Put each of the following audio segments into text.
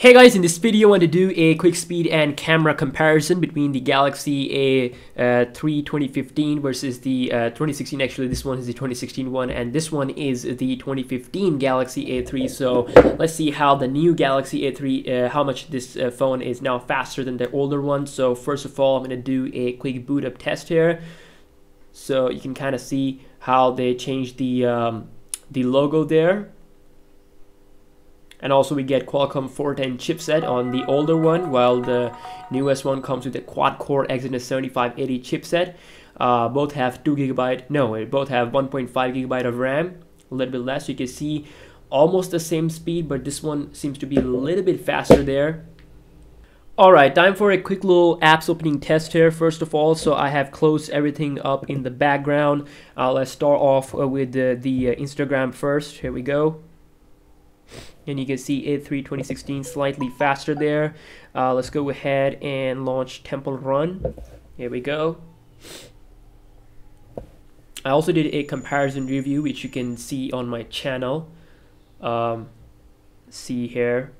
Hey guys, in this video I want to do a quick speed and camera comparison between the Galaxy A3 2015 versus the uh, 2016. Actually, this one is the 2016 one and this one is the 2015 Galaxy A3. So let's see how the new Galaxy A3, uh, how much this uh, phone is now faster than the older one. So first of all, I'm going to do a quick boot up test here. So you can kind of see how they changed the, um, the logo there and also we get Qualcomm 410 chipset on the older one while the newest one comes with a quad-core Exynos 7580 chipset uh, both have 2 gigabyte no both have 1.5 gigabyte of RAM a little bit less you can see almost the same speed but this one seems to be a little bit faster there Alright, time for a quick little apps opening test here first of all. So I have closed everything up in the background. Uh, let's start off uh, with the, uh, Instagram first. Here we go and you can see A3 2016 slightly faster there. Uh, let's go ahead and launch Temple Run. Here we go. I also did a comparison review which you can see on my channel. Um, see here.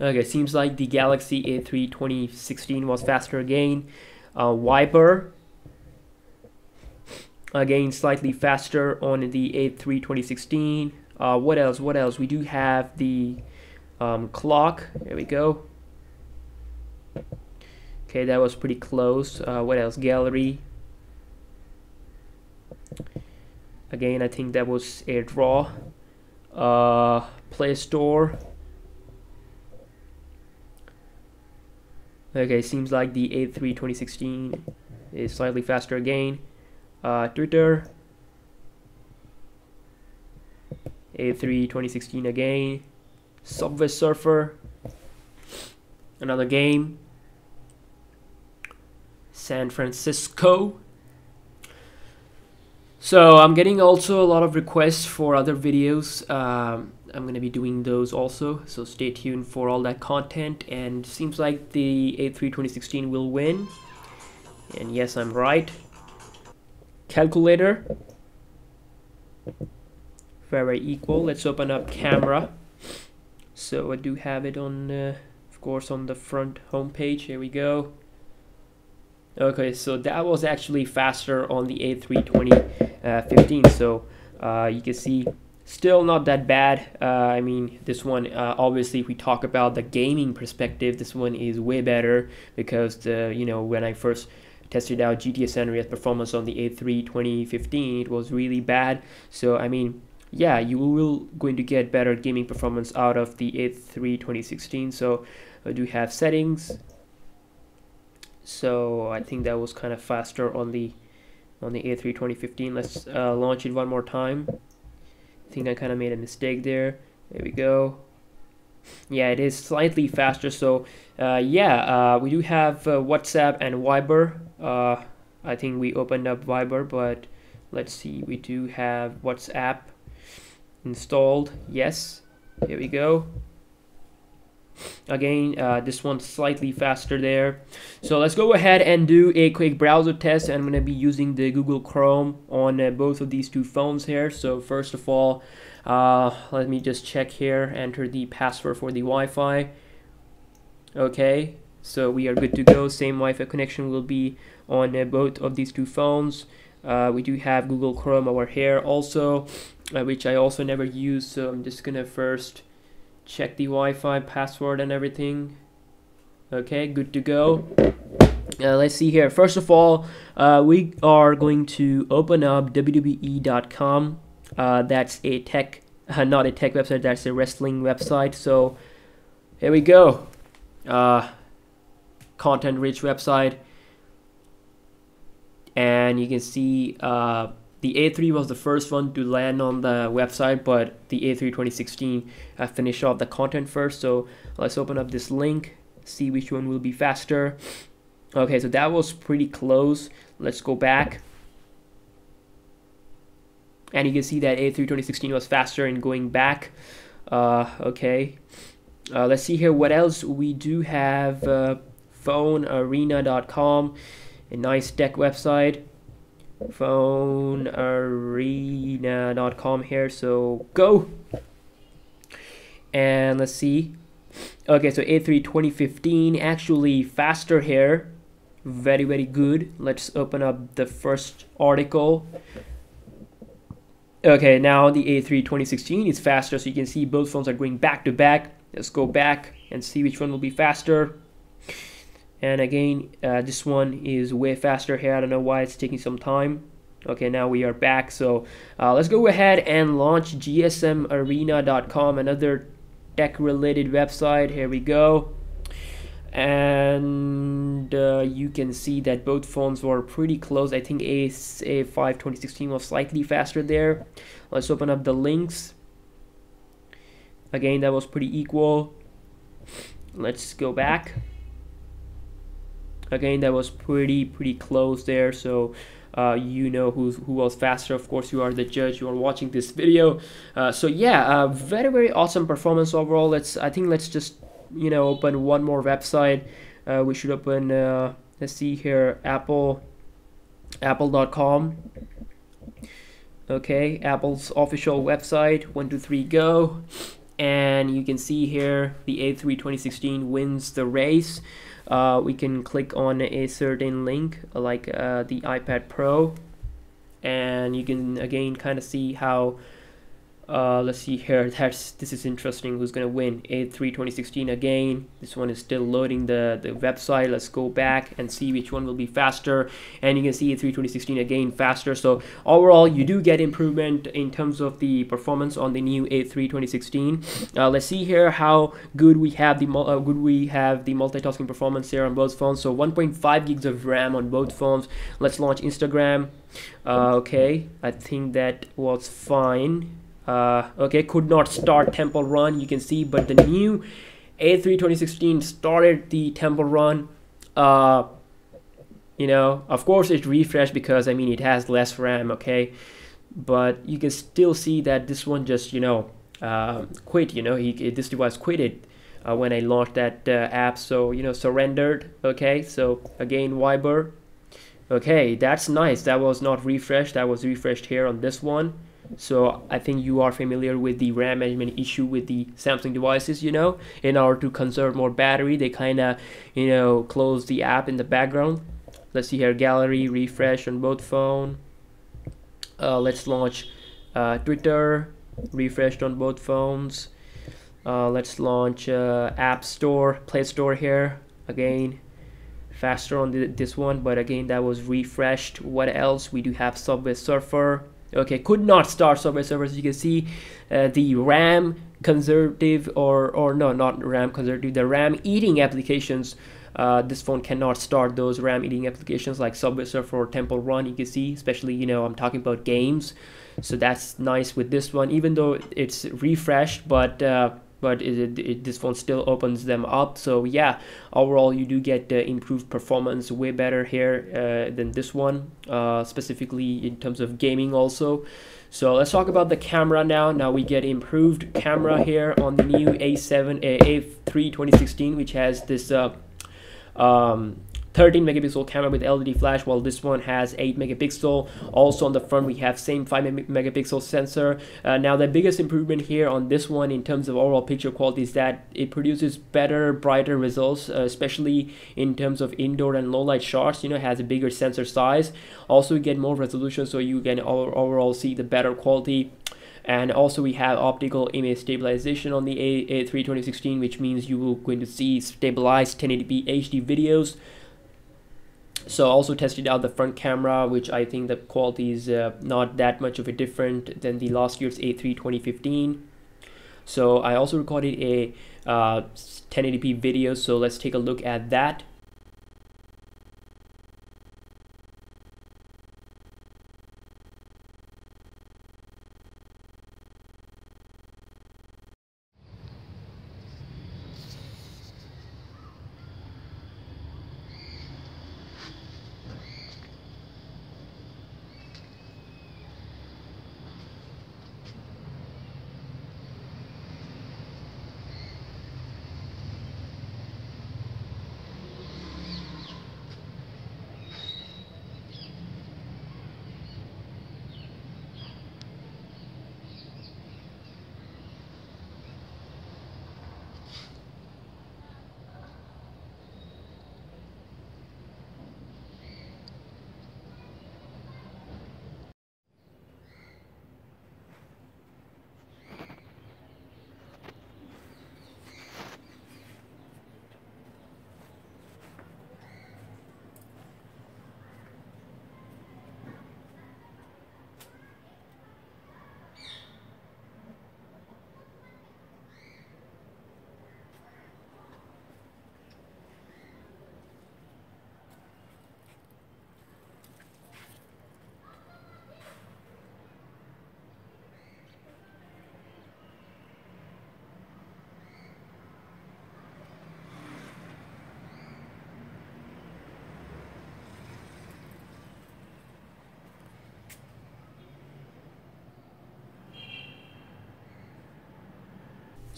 Okay, seems like the Galaxy A3 2016 was faster again. Uh, Viber again slightly faster on the A3 2016 uh, what else what else? We do have the um, clock. There we go. Okay that was pretty close. Uh, what else? Gallery. Again I think that was a draw. Uh, Play Store. Okay seems like the A3 2016 is slightly faster again uh, Twitter. A3 2016 again. Subway Surfer. Another game. San Francisco. So I'm getting also a lot of requests for other videos. Um, I'm gonna be doing those also. So stay tuned for all that content. And seems like the A3 2016 will win. And yes I'm right calculator. Very equal. Let's open up camera. So I do have it on uh, of course on the front home page here we go. Okay so that was actually faster on the A3 2015 uh, so uh, you can see still not that bad. Uh, I mean this one uh, obviously if we talk about the gaming perspective this one is way better because the you know when I first tested out GTA San Andreas performance on the A3 2015. It was really bad. So I mean, yeah, you will going to get better gaming performance out of the A3 2016. So I do have settings. So I think that was kind of faster on the on the A3 2015. Let's uh, launch it one more time. I think I kind of made a mistake there. There we go yeah it is slightly faster so uh, yeah uh, we do have uh, whatsapp and viber uh, i think we opened up viber but let's see we do have whatsapp installed. Yes here we go. Again uh, this one's slightly faster there. So let's go ahead and do a quick browser test. I'm going to be using the google chrome on uh, both of these two phones here. So first of all uh, let me just check here enter the password for the Wi-Fi. Okay so we are good to go. Same Wi-Fi connection will be on uh, both of these two phones. Uh, we do have Google Chrome over here also uh, which I also never use so I'm just gonna first check the Wi-Fi password and everything. Okay good to go. Uh, let's see here. First of all uh, we are going to open up wwe.com uh, that's a tech uh, not a tech website that's a wrestling website. So here we go. Uh, content rich website. And you can see uh, the A3 was the first one to land on the website but the A3 2016 I finished off the content first. So let's open up this link see which one will be faster. Okay so that was pretty close. Let's go back. And you can see that A3 2016 was faster in going back. Uh, okay. Uh, let's see here what else we do have uh, phonearena.com a nice tech website. phonearena.com here so go. And let's see. Okay so a3 2015 actually faster here. Very very good. Let's open up the first article. Okay now the a3 2016 is faster so you can see both phones are going back to back. Let's go back and see which one will be faster and again uh, this one is way faster here. I don't know why it's taking some time. Okay now we are back. So uh, let's go ahead and launch gsmarena.com another tech related website. Here we go. And uh, you can see that both phones were pretty close. I think A A5 2016 was slightly faster there. Let's open up the links. Again that was pretty equal. Let's go back again that was pretty pretty close there. So uh, you know who's who was faster. Of course you are the judge. You are watching this video. Uh, so yeah uh, very very awesome performance overall. Let's I think let's just you know open one more website. Uh, we should open uh, let's see here Apple apple.com okay Apple's official website. One two three go and you can see here the A3 2016 wins the race. Uh, we can click on a certain link like uh, the iPad Pro. And you can again kind of see how uh, let's see here. That's this is interesting. Who's gonna win? A3 2016 again. This one is still loading the the website. Let's go back and see which one will be faster. And you can see a3 2016 again faster. So overall you do get improvement in terms of the performance on the new a3 2016 uh, let's see here how good we have the uh, good we have the multitasking performance here on both phones. So 1.5 gigs of ram on both phones. Let's launch instagram. Uh, okay. I think that was fine uh, okay could not start temple run you can see but the new a3 2016 started the temple run. Uh, you know of course it refreshed because i mean it has less ram okay? But you can still see that this one just you know uh, quit you know he this device quitted uh, when i launched that uh, app. So you know surrendered okay? So again Viber okay that's nice. That was not refreshed. That was refreshed here on this one so I think you are familiar with the RAM management issue with the Samsung devices, you know, in order to conserve more battery, they kind of, you know, close the app in the background. Let's see here, gallery, refresh on both phone. Uh, let's launch uh, Twitter, refreshed on both phones. Uh, let's launch uh, App Store, Play Store here, again, faster on this one, but again, that was refreshed. What else? We do have Subway Surfer, okay could not start Subway Surfer as you can see uh, the ram conservative or or no not ram conservative the ram eating applications uh, this phone cannot start those ram eating applications like subway surfer or temple run you can see especially you know i'm talking about games. So that's nice with this one even though it's refreshed but uh, but it, it, this phone still opens them up. So yeah overall you do get uh, improved performance way better here uh, than this one uh, specifically in terms of gaming also. So let's talk about the camera now. Now we get improved camera here on the new a7 a3 2016 which has this uh, um, 13 megapixel camera with LED flash while this one has 8 megapixel. Also on the front we have same 5 megapixel sensor. Uh, now the biggest improvement here on this one in terms of overall picture quality is that it produces better brighter results uh, especially in terms of indoor and low light shots. You know has a bigger sensor size. Also you get more resolution so you can overall see the better quality. And also we have optical image stabilization on the A A3 2016 which means you will going to see stabilized 1080p HD videos so also tested out the front camera which I think the quality is uh, not that much of a different than the last year's A3 2015 so I also recorded a uh, 1080p video so let's take a look at that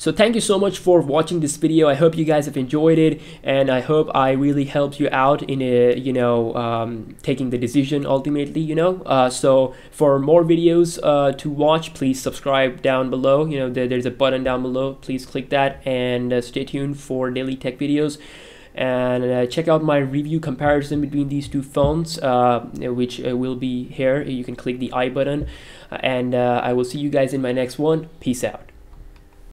So thank you so much for watching this video. I hope you guys have enjoyed it and I hope I really helped you out in a, you know, um, taking the decision ultimately, you know. Uh, so for more videos uh, to watch, please subscribe down below. You know, there, there's a button down below. Please click that and uh, stay tuned for daily tech videos and uh, check out my review comparison between these two phones uh, which uh, will be here you can click the i button and uh, i will see you guys in my next one peace out